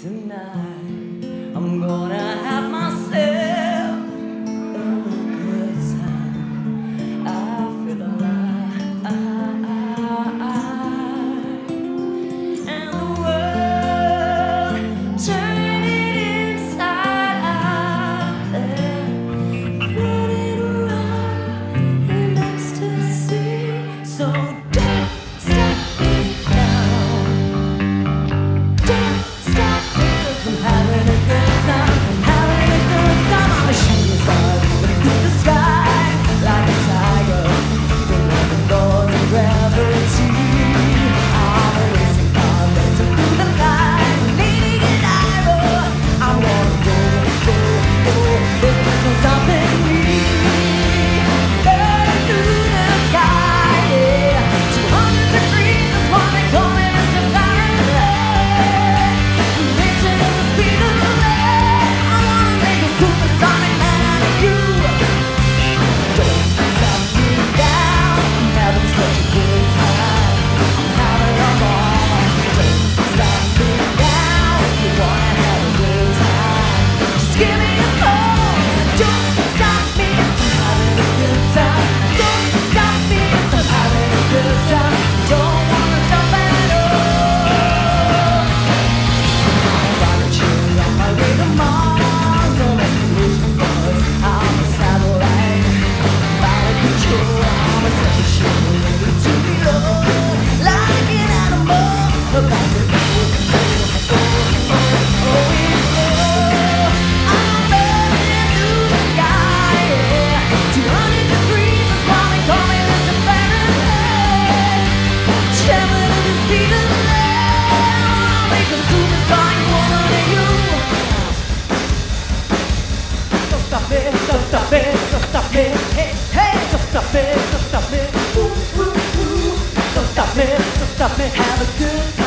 Tonight. I'm gonna have myself Don't stop me. don't stop me, stop me. Have a good time.